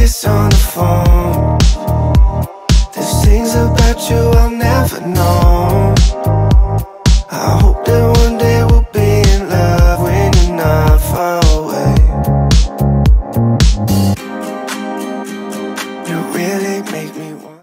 kiss on the phone. There's things about you I'll never know. I hope that one day we'll be in love when you're not far away. You really make me want